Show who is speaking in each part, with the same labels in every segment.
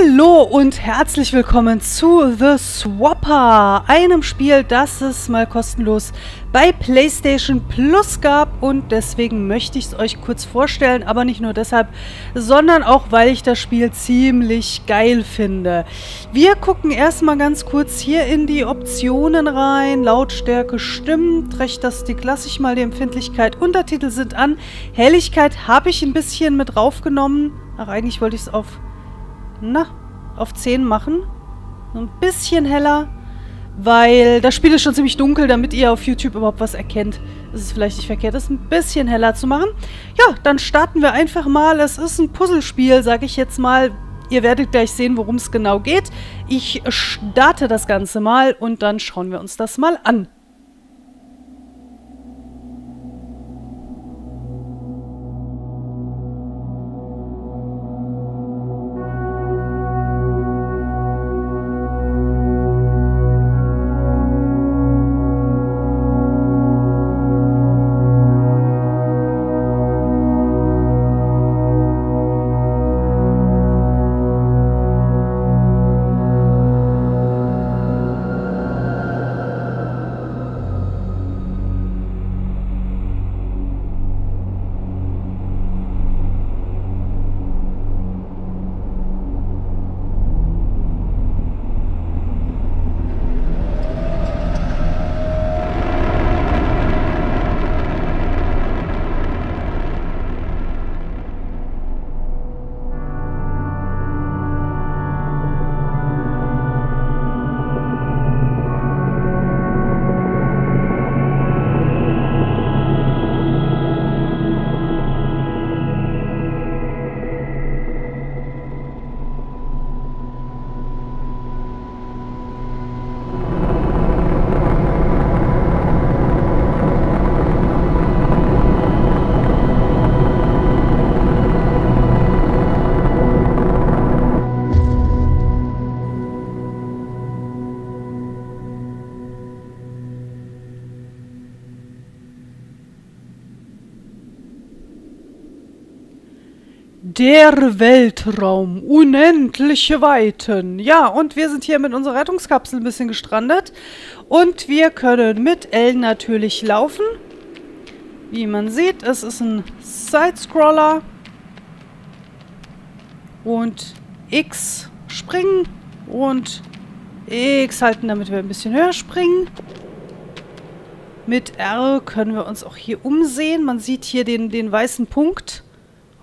Speaker 1: Hallo und herzlich willkommen zu The Swapper, einem Spiel, das es mal kostenlos bei PlayStation Plus gab. Und deswegen möchte ich es euch kurz vorstellen, aber nicht nur deshalb, sondern auch, weil ich das Spiel ziemlich geil finde. Wir gucken erstmal ganz kurz hier in die Optionen rein, Lautstärke stimmt, rechter Stick lasse ich mal die Empfindlichkeit, Untertitel sind an, Helligkeit habe ich ein bisschen mit raufgenommen, ach eigentlich wollte ich es auf na, auf 10 machen. So ein bisschen heller, weil das Spiel ist schon ziemlich dunkel, damit ihr auf YouTube überhaupt was erkennt. Ist es vielleicht nicht verkehrt, das ein bisschen heller zu machen. Ja, dann starten wir einfach mal. Es ist ein Puzzlespiel, sage ich jetzt mal. Ihr werdet gleich sehen, worum es genau geht. Ich starte das Ganze mal und dann schauen wir uns das mal an. Der Weltraum, unendliche Weiten. Ja, und wir sind hier mit unserer Rettungskapsel ein bisschen gestrandet. Und wir können mit L natürlich laufen. Wie man sieht, es ist ein Sidescroller. Und X springen und X halten, damit wir ein bisschen höher springen. Mit R können wir uns auch hier umsehen. Man sieht hier den, den weißen Punkt.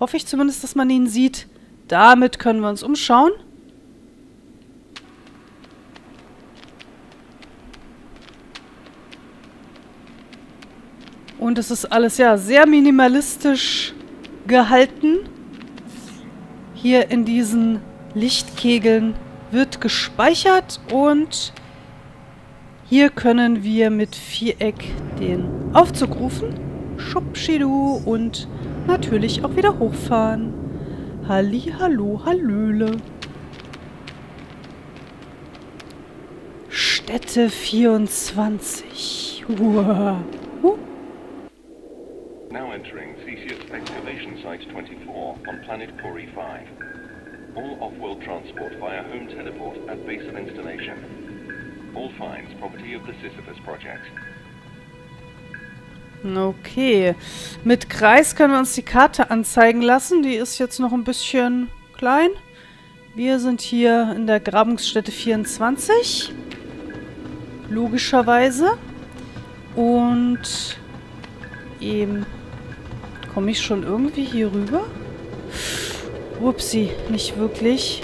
Speaker 1: Hoffe ich zumindest, dass man ihn sieht. Damit können wir uns umschauen. Und es ist alles ja sehr minimalistisch gehalten. Hier in diesen Lichtkegeln wird gespeichert und hier können wir mit Viereck den Aufzug rufen. Schubschidu und natürlich auch wieder hochfahren. Halli, hallo, hallöle. Städte 24. Uah. Uh.
Speaker 2: Now entering Theseus Excavation Site 24 on planet Cori 5. All off-world transport via home teleport at base of installation. All finds property of the Sisyphus project.
Speaker 1: Okay. Mit Kreis können wir uns die Karte anzeigen lassen. Die ist jetzt noch ein bisschen klein. Wir sind hier in der Grabungsstätte 24. Logischerweise. Und eben komme ich schon irgendwie hier rüber? Upsi, nicht wirklich.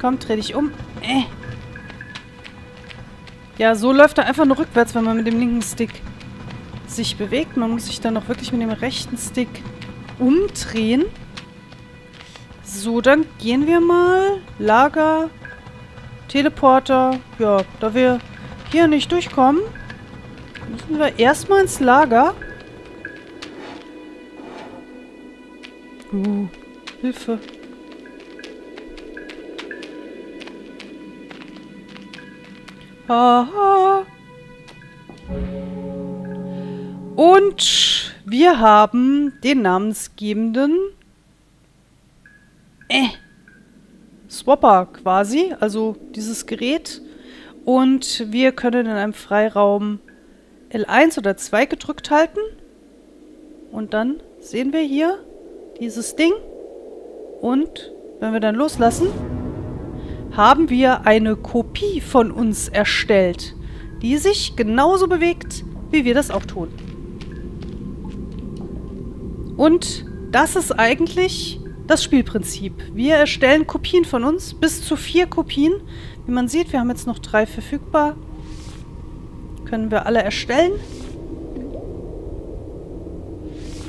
Speaker 1: Komm, dreh dich um. Äh. Ja, so läuft er einfach nur rückwärts, wenn man mit dem linken Stick sich bewegt. Man muss sich dann auch wirklich mit dem rechten Stick umdrehen. So, dann gehen wir mal. Lager. Teleporter. Ja, da wir hier nicht durchkommen, müssen wir erstmal ins Lager. Uh, Hilfe. Haha. Und wir haben den namensgebenden... Äh, Swapper quasi, also dieses Gerät. Und wir können in einem Freiraum L1 oder 2 gedrückt halten. Und dann sehen wir hier dieses Ding. Und wenn wir dann loslassen, haben wir eine Kopie von uns erstellt, die sich genauso bewegt, wie wir das auch tun. Und das ist eigentlich das Spielprinzip. Wir erstellen Kopien von uns, bis zu vier Kopien. Wie man sieht, wir haben jetzt noch drei verfügbar. Können wir alle erstellen.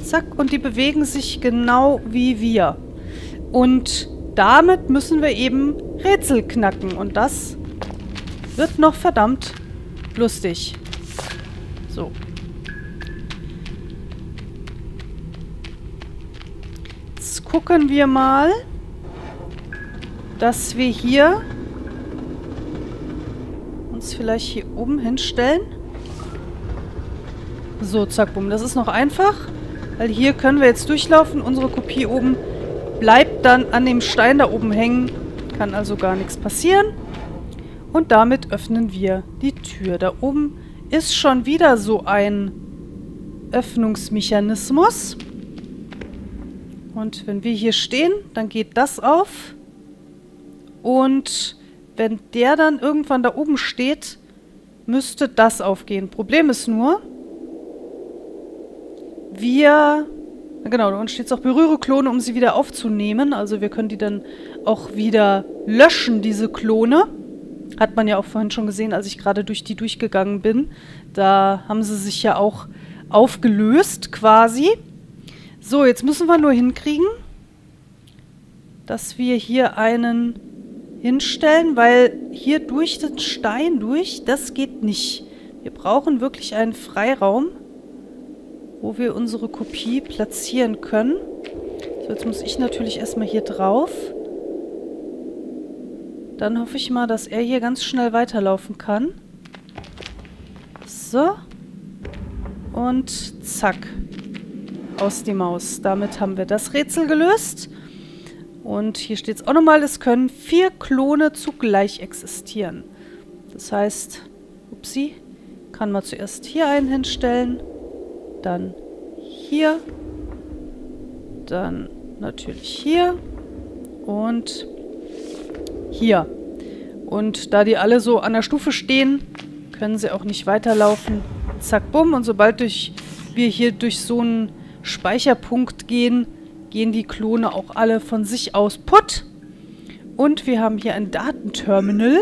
Speaker 1: Zack, und die bewegen sich genau wie wir. Und damit müssen wir eben Rätsel knacken. Und das wird noch verdammt lustig. So. Jetzt gucken wir mal, dass wir hier uns vielleicht hier oben hinstellen. So, zack, bumm. Das ist noch einfach, weil hier können wir jetzt durchlaufen. Unsere Kopie oben bleibt dann an dem Stein da oben hängen. Kann also gar nichts passieren. Und damit öffnen wir die Tür. Da oben ist schon wieder so ein Öffnungsmechanismus. Und wenn wir hier stehen, dann geht das auf. Und wenn der dann irgendwann da oben steht, müsste das aufgehen. Problem ist nur, wir Genau, da unten steht es auch, berühre Klone, um sie wieder aufzunehmen. Also wir können die dann auch wieder löschen, diese Klone. Hat man ja auch vorhin schon gesehen, als ich gerade durch die durchgegangen bin. Da haben sie sich ja auch aufgelöst, quasi. So, jetzt müssen wir nur hinkriegen, dass wir hier einen hinstellen, weil hier durch den Stein durch, das geht nicht. Wir brauchen wirklich einen Freiraum wo wir unsere Kopie platzieren können. So, jetzt muss ich natürlich erstmal hier drauf. Dann hoffe ich mal, dass er hier ganz schnell weiterlaufen kann. So. Und zack. Aus die Maus. Damit haben wir das Rätsel gelöst. Und hier steht es auch nochmal, es können vier Klone zugleich existieren. Das heißt, upsie, kann man zuerst hier einen hinstellen dann hier, dann natürlich hier und hier. Und da die alle so an der Stufe stehen, können sie auch nicht weiterlaufen. Zack, bumm. Und sobald durch, wir hier durch so einen Speicherpunkt gehen, gehen die Klone auch alle von sich aus putt. Und wir haben hier ein Datenterminal.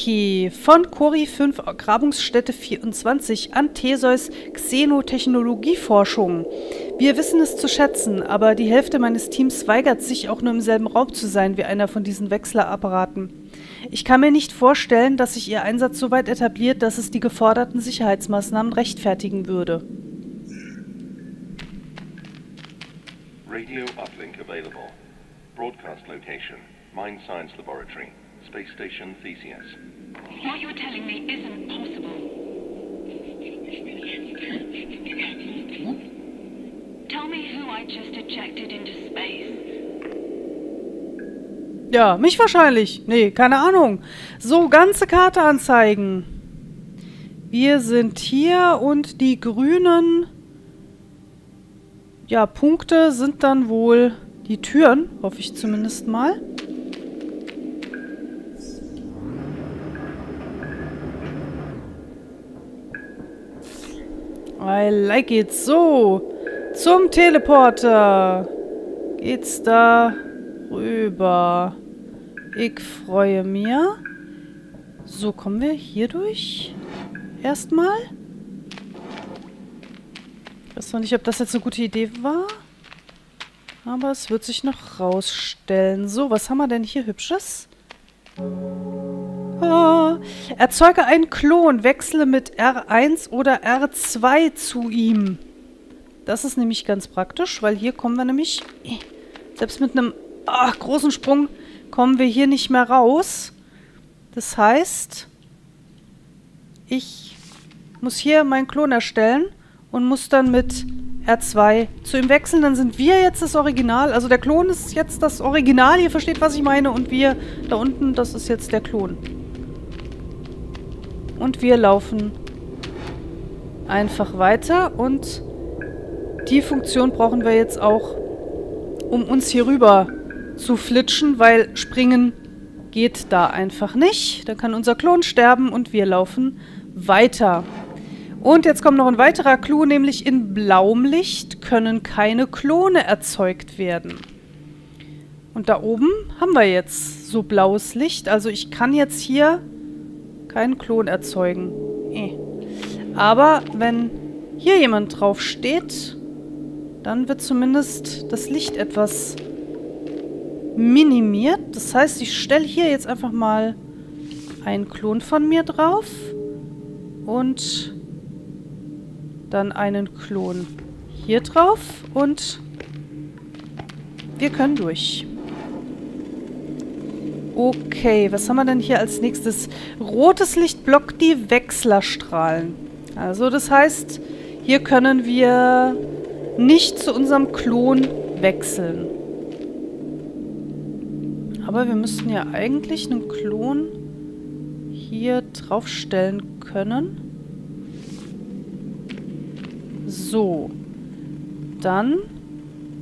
Speaker 1: Okay, von Cori 5 Grabungsstätte 24 an Theseus Xenotechnologieforschung. Wir wissen es zu schätzen, aber die Hälfte meines Teams weigert sich, auch nur im selben Raum zu sein wie einer von diesen Wechslerapparaten. Ich kann mir nicht vorstellen, dass sich ihr Einsatz so weit etabliert, dass es die geforderten Sicherheitsmaßnahmen rechtfertigen würde. Radio uplink available. Broadcast location, Mind Science Laboratory. Space Station Theseus. What you're telling me isn't possible. Tell me who I just ejected into space. Ja, mich wahrscheinlich. Nee, keine Ahnung. So, ganze Karte anzeigen. Wir sind hier und die grünen ja, Punkte sind dann wohl die Türen, hoffe ich zumindest mal. I like it. So, zum Teleporter geht's da rüber. Ich freue mich. So, kommen wir hier durch? Erstmal? Ich weiß noch nicht, ob das jetzt eine gute Idee war. Aber es wird sich noch rausstellen. So, was haben wir denn hier Hübsches? Oh, erzeuge einen Klon, wechsle mit R1 oder R2 zu ihm. Das ist nämlich ganz praktisch, weil hier kommen wir nämlich, selbst mit einem ach, großen Sprung, kommen wir hier nicht mehr raus. Das heißt, ich muss hier meinen Klon erstellen und muss dann mit R2 zu ihm wechseln. Dann sind wir jetzt das Original. Also der Klon ist jetzt das Original. Ihr versteht, was ich meine. Und wir da unten, das ist jetzt der Klon. Und wir laufen einfach weiter. Und die Funktion brauchen wir jetzt auch, um uns hier rüber zu flitschen, weil springen geht da einfach nicht. Da kann unser Klon sterben und wir laufen weiter. Und jetzt kommt noch ein weiterer Clou, nämlich in blauem Licht können keine Klone erzeugt werden. Und da oben haben wir jetzt so blaues Licht. Also ich kann jetzt hier keinen Klon erzeugen. Eh. Aber wenn hier jemand drauf steht, dann wird zumindest das Licht etwas minimiert. Das heißt, ich stelle hier jetzt einfach mal einen Klon von mir drauf. Und dann einen Klon hier drauf. Und wir können durch. Okay, was haben wir denn hier als nächstes? Rotes Licht blockt die Wechslerstrahlen. Also das heißt, hier können wir nicht zu unserem Klon wechseln. Aber wir müssten ja eigentlich einen Klon hier draufstellen können. So. Dann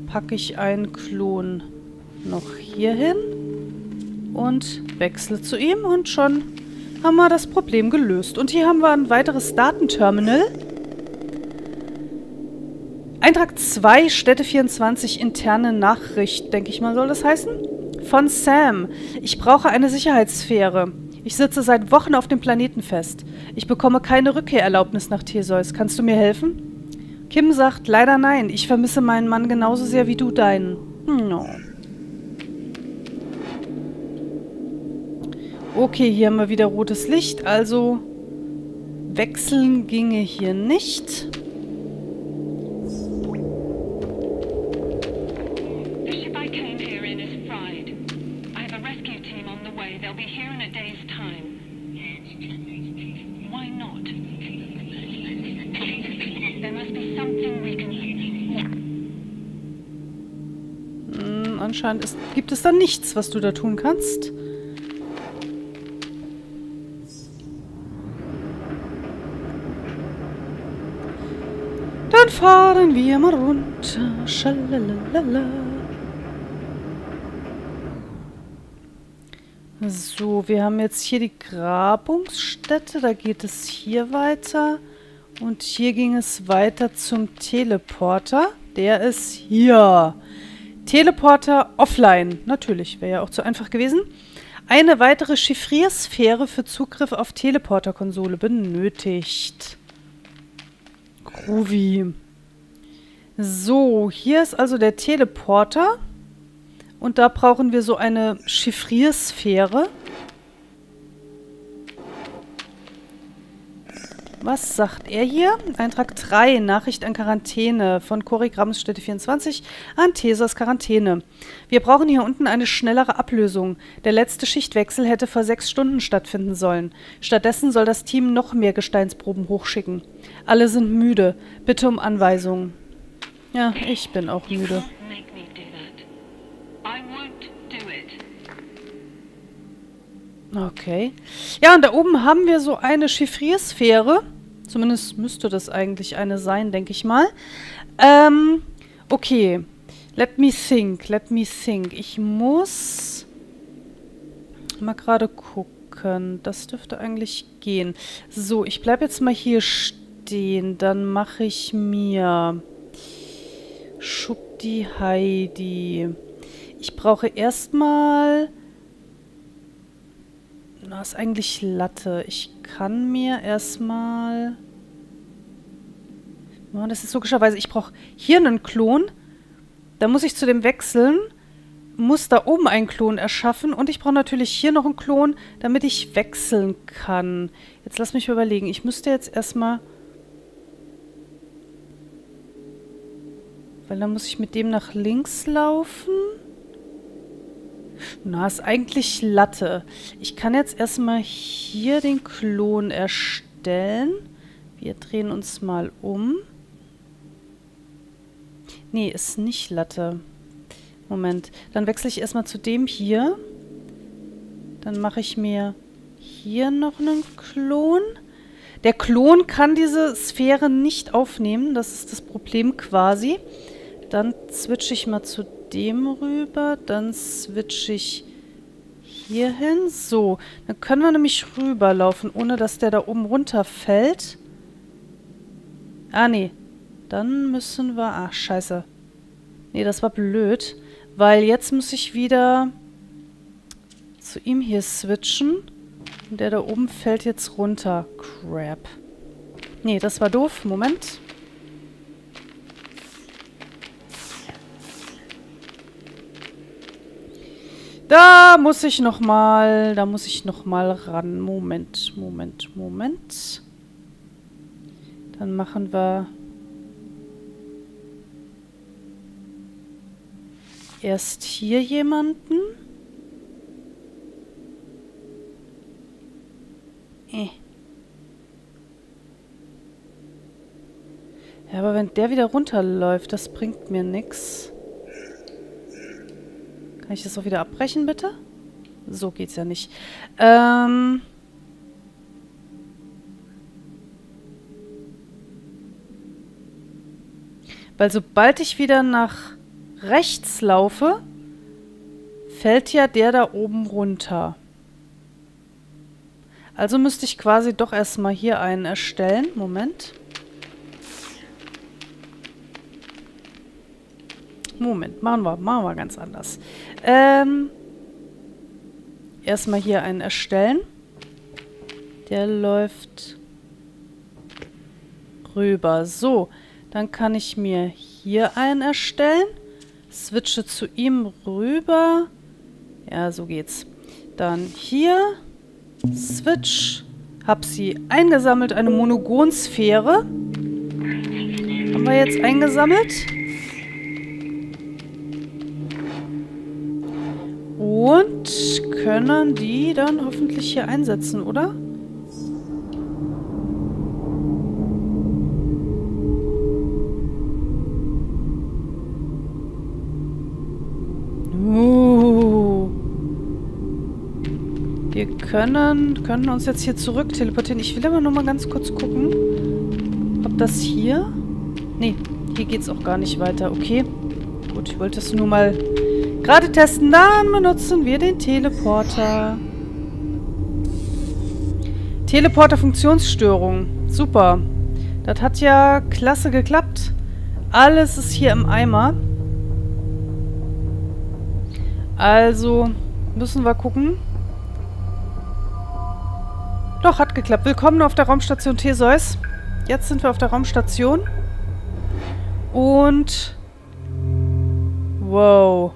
Speaker 1: packe ich einen Klon noch hier hin und wechsle zu ihm und schon haben wir das Problem gelöst. Und hier haben wir ein weiteres Datenterminal. Eintrag 2, Städte 24, interne Nachricht, denke ich mal, soll das heißen? Von Sam. Ich brauche eine Sicherheitssphäre. Ich sitze seit Wochen auf dem Planeten fest. Ich bekomme keine Rückkehrerlaubnis nach Theseus. Kannst du mir helfen? Kim sagt, leider nein. Ich vermisse meinen Mann genauso sehr wie du deinen. No. Okay, hier haben wir wieder rotes Licht. Also wechseln ginge hier nicht. anscheinend ist, gibt es da nichts, was du da tun kannst. Fahren wir mal runter. Schalalala. So, wir haben jetzt hier die Grabungsstätte. Da geht es hier weiter. Und hier ging es weiter zum Teleporter. Der ist hier. Teleporter offline. Natürlich, wäre ja auch zu einfach gewesen. Eine weitere Chiffriersphäre für Zugriff auf Teleporter-Konsole benötigt. Groovy. So, hier ist also der Teleporter. Und da brauchen wir so eine Chiffriersphäre. Was sagt er hier? Eintrag 3, Nachricht an Quarantäne von Chorigramms Städte 24 an Tesas Quarantäne. Wir brauchen hier unten eine schnellere Ablösung. Der letzte Schichtwechsel hätte vor sechs Stunden stattfinden sollen. Stattdessen soll das Team noch mehr Gesteinsproben hochschicken. Alle sind müde. Bitte um Anweisungen. Ja, ich bin auch müde. Okay. Ja, und da oben haben wir so eine Chiffriersphäre. Zumindest müsste das eigentlich eine sein, denke ich mal. Ähm, okay. Let me think, let me think. Ich muss mal gerade gucken. Das dürfte eigentlich gehen. So, ich bleibe jetzt mal hier stehen. Dann mache ich mir Schubdi Heidi. Ich brauche erstmal na, ist eigentlich Latte. Ich kann mir erstmal... Oh, das ist logischerweise... Ich brauche hier einen Klon. Da muss ich zu dem wechseln. Muss da oben einen Klon erschaffen. Und ich brauche natürlich hier noch einen Klon, damit ich wechseln kann. Jetzt lass mich überlegen. Ich müsste jetzt erstmal... Weil dann muss ich mit dem nach links laufen. Na, ist eigentlich Latte. Ich kann jetzt erstmal hier den Klon erstellen. Wir drehen uns mal um. Nee, ist nicht Latte. Moment. Dann wechsle ich erstmal zu dem hier. Dann mache ich mir hier noch einen Klon. Der Klon kann diese Sphäre nicht aufnehmen. Das ist das Problem quasi. Dann switche ich mal zu dem rüber. Dann switche ich hier hin. So, dann können wir nämlich rüberlaufen, ohne dass der da oben runterfällt. Ah, nee. Dann müssen wir... Ach, scheiße. Nee, das war blöd. Weil jetzt muss ich wieder zu ihm hier switchen. Und der da oben fällt jetzt runter. Crap. Nee, das war doof. Moment. Da muss ich noch mal, da muss ich noch mal ran. Moment, Moment, Moment. Dann machen wir erst hier jemanden. Eh. Ja, aber wenn der wieder runterläuft, das bringt mir nichts. Kann ich das auch wieder abbrechen, bitte? So geht's ja nicht. Ähm... Weil sobald ich wieder nach rechts laufe, fällt ja der da oben runter. Also müsste ich quasi doch erstmal hier einen erstellen. Moment. Moment, machen wir, machen wir ganz anders. Ähm, erstmal hier einen erstellen. Der läuft rüber. So, dann kann ich mir hier einen erstellen. Switche zu ihm rüber. Ja, so geht's. Dann hier. Switch. Hab sie eingesammelt. Eine Monogonsphäre. Haben wir jetzt eingesammelt. Können die dann hoffentlich hier einsetzen, oder? Uh. Wir können, können uns jetzt hier zurück teleportieren. Ich will aber nur mal ganz kurz gucken, ob das hier... Nee, hier geht es auch gar nicht weiter. Okay, gut, ich wollte es nur mal Gerade testen, dann benutzen wir den Teleporter. Teleporter-Funktionsstörung. Super. Das hat ja klasse geklappt. Alles ist hier im Eimer. Also müssen wir gucken. Doch, hat geklappt. Willkommen auf der Raumstation Theseus. Jetzt sind wir auf der Raumstation. Und... Wow.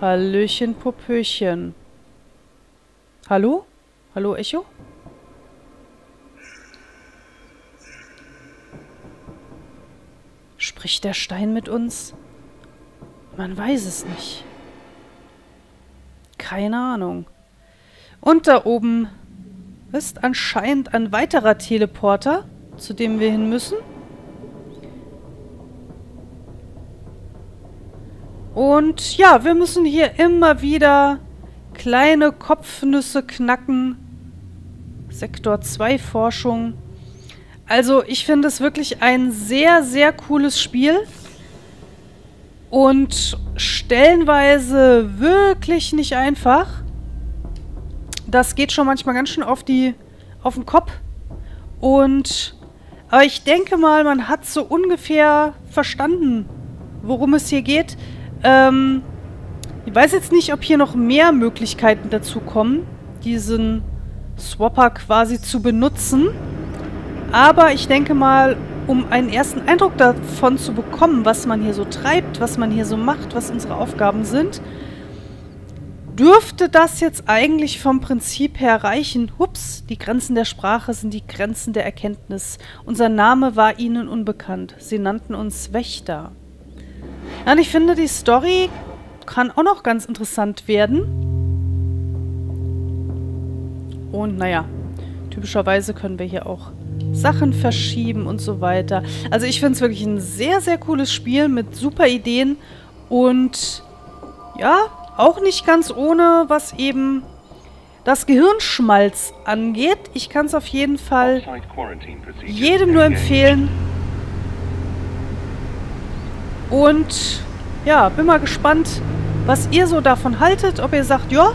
Speaker 1: Hallöchen, Popöchen. Hallo? Hallo, Echo? Spricht der Stein mit uns? Man weiß es nicht. Keine Ahnung. Und da oben ist anscheinend ein weiterer Teleporter, zu dem wir hin müssen. Und ja, wir müssen hier immer wieder kleine Kopfnüsse knacken. Sektor 2 Forschung. Also ich finde es wirklich ein sehr, sehr cooles Spiel. Und stellenweise wirklich nicht einfach. Das geht schon manchmal ganz schön auf die auf den Kopf. Und aber ich denke mal, man hat so ungefähr verstanden, worum es hier geht. Ähm, ich weiß jetzt nicht, ob hier noch mehr Möglichkeiten dazu kommen, diesen Swapper quasi zu benutzen. Aber ich denke mal, um einen ersten Eindruck davon zu bekommen, was man hier so treibt, was man hier so macht, was unsere Aufgaben sind, dürfte das jetzt eigentlich vom Prinzip her reichen. Hups, die Grenzen der Sprache sind die Grenzen der Erkenntnis. Unser Name war ihnen unbekannt. Sie nannten uns Wächter. Und ich finde, die Story kann auch noch ganz interessant werden. Und naja, typischerweise können wir hier auch Sachen verschieben und so weiter. Also ich finde es wirklich ein sehr, sehr cooles Spiel mit super Ideen und ja, auch nicht ganz ohne, was eben das Gehirnschmalz angeht. Ich kann es auf jeden Fall jedem nur empfehlen. Und ja, bin mal gespannt, was ihr so davon haltet. Ob ihr sagt, ja,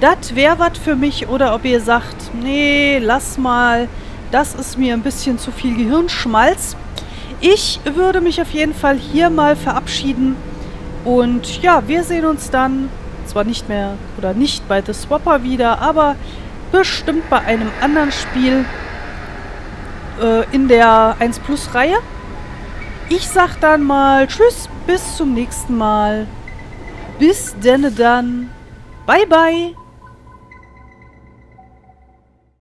Speaker 1: das wäre was für mich. Oder ob ihr sagt, nee, lass mal. Das ist mir ein bisschen zu viel Gehirnschmalz. Ich würde mich auf jeden Fall hier mal verabschieden. Und ja, wir sehen uns dann zwar nicht mehr oder nicht bei The Swapper wieder, aber bestimmt bei einem anderen Spiel äh, in der 1 Plus Reihe. Ich sag dann mal Tschüss, bis zum nächsten Mal. Bis denne dann. Bye bye.